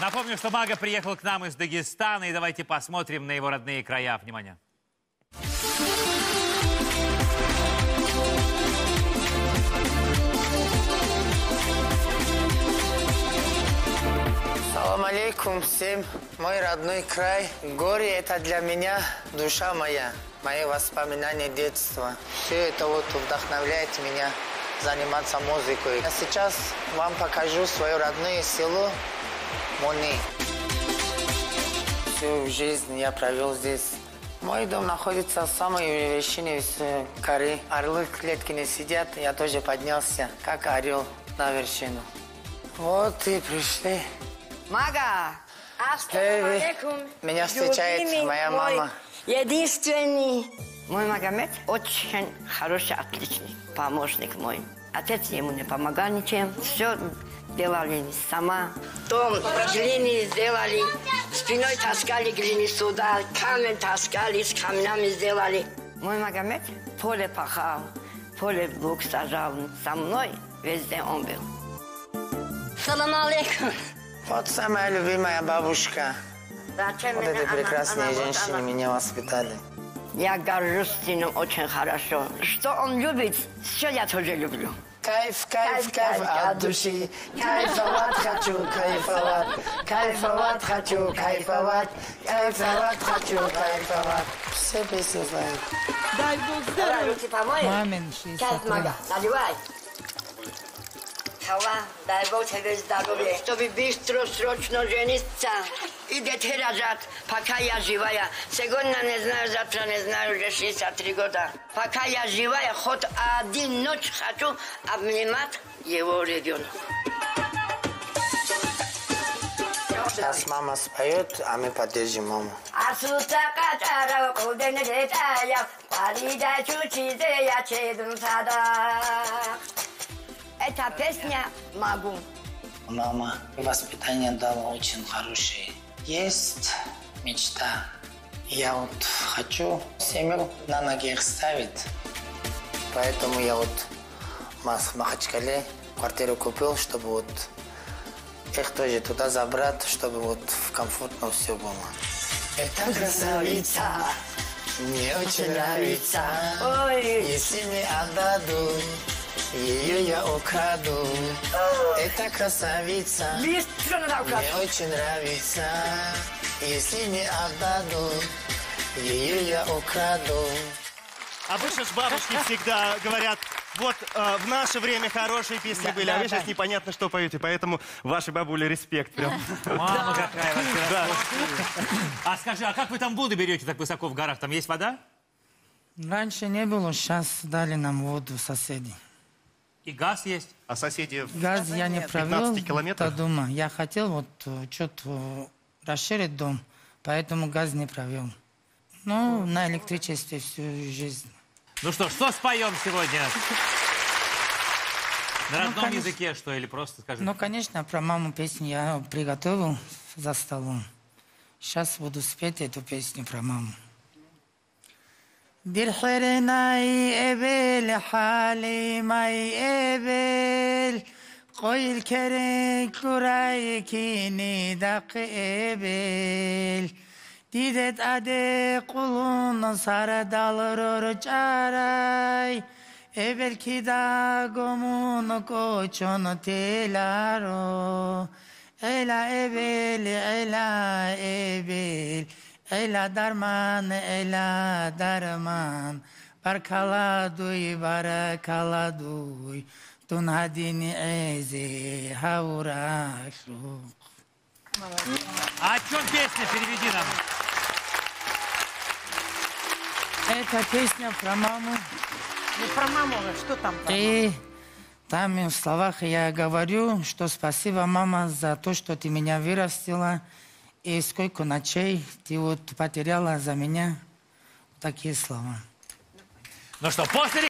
Напомню, что Мага приехал к нам из Дагестана, и давайте посмотрим на его родные края. Внимание. Салам алейкум всем. Мой родной край. Горе это для меня душа моя. Мои воспоминания детства. Все это вот вдохновляет меня заниматься музыкой. А сейчас вам покажу свое родное село Мони. Всю жизнь я провел здесь. Мой дом находится в самой вершине с горы. Орлы в клетке не сидят. Я тоже поднялся, как орел, на вершину. Вот и пришли. Мага, Эй, Меня встречает моя мама. Единственный. Мой Магомед очень хороший, отличный помощник мой. Отец ему не помогал ничем. Все делали сама. Дом глины сделали, спиной таскали глины сюда, камень таскали, с камнями сделали. Мой Магомед поле пахал, поле лук сажал. Со мной везде он был. Салам алейкум. Вот самая любимая бабушка. Зачем Вот она- прекрасные она женщины она? меня воспитали. Я горжусь сыном очень хорошо. Что он любит, все я тоже люблю. Cave, cave, cave, à toucher. Cave, fora, tatou, cave, fora. Cave, fora, tatou, cave, fora. Cave, fora, tatou, cave, fora. C'est pas moi. თავა დაებოთებს დაგობე თობი ბისტროს срочно жениться идет разат пока я живая сегодня не знаю завтра не знаю уже 63 года пока я живая хоть один ночь хочу обнимать его регион ას მამას პაიოთ ამე პადეჟი მამა ასუთა კატარა ყუდენ დეტაია ყარი და ჩუჩი ზეა ჩედნსადა эта песня могу. Мама воспитание дала очень хорошее. Есть мечта. Я вот хочу семью на ноги ставить. Поэтому я вот в Махачкале квартиру купил, чтобы вот их тоже туда забрать, чтобы вот комфортно все было. Это красавица, мне очень нравится, Ой. если не отдадут ее я украду. Это красавица, быстро надо мне украсть. очень нравится. Если не отдаду, ее я украду. Обычно ж бабушки всегда говорят, вот э, в наше время хорошие песни были, а вы сейчас непонятно что поете, поэтому вашей бабуле респект прям. Мама какая вообще. А скажи, а как вы там воду берете так высоко в горах? Там есть вода? Раньше не было, сейчас дали нам воду соседи. И газ есть? А соседи в Газ я не провел 15 километрах? до дома. Я хотел вот что-то расширить дом, поэтому газ не провел. Ну, на электричестве всю жизнь. Ну что, что споем сегодня? На родном конечно. языке, что, или просто скажи? Ну, конечно, про маму песню я приготовил за столом. Сейчас буду спеть эту песню про маму. دير حرناي قبل حالي ما يقبل قيل كرك رايكيني دق قبل Didet ade kulunun sarı dalırır çaray. Evvelki da gomunu koçunu tilaro Ela evvel, ela evvel Ela darman, ela darman Barkaladuy, barakaladuy Tun hadini eze hauraşluk А о чем песня? Переведи нам. Это песня про маму. Ну, про маму, что там? про И там в словах я говорю, что спасибо, мама, за то, что ты меня вырастила. И сколько ночей ты вот потеряла за меня. Такие слова. Ну что, после